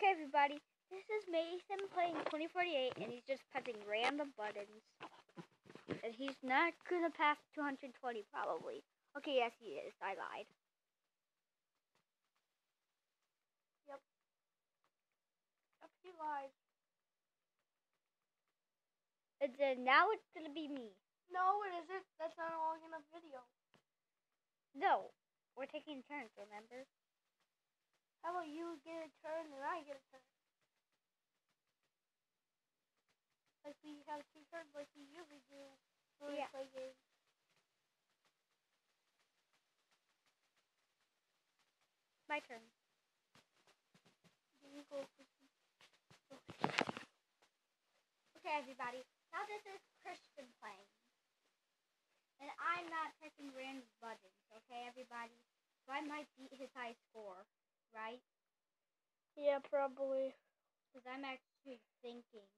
Okay, everybody, this is Mason playing 2048, and he's just pressing random buttons. And he's not gonna pass 220, probably. Okay, yes, he is. I lied. Yep, he lied. And then now it's gonna be me. No, it isn't. That's not a long enough video. No, we're taking turns, remember? How about you get a turn and I get a turn? Like we have two turns like we usually do when Yeah. we play games. My turn. First. Okay, everybody. Now this is Christian playing. And I'm not pressing random buttons, okay, everybody? So I might beat his high score, right? Yeah, probably. Because I'm actually thinking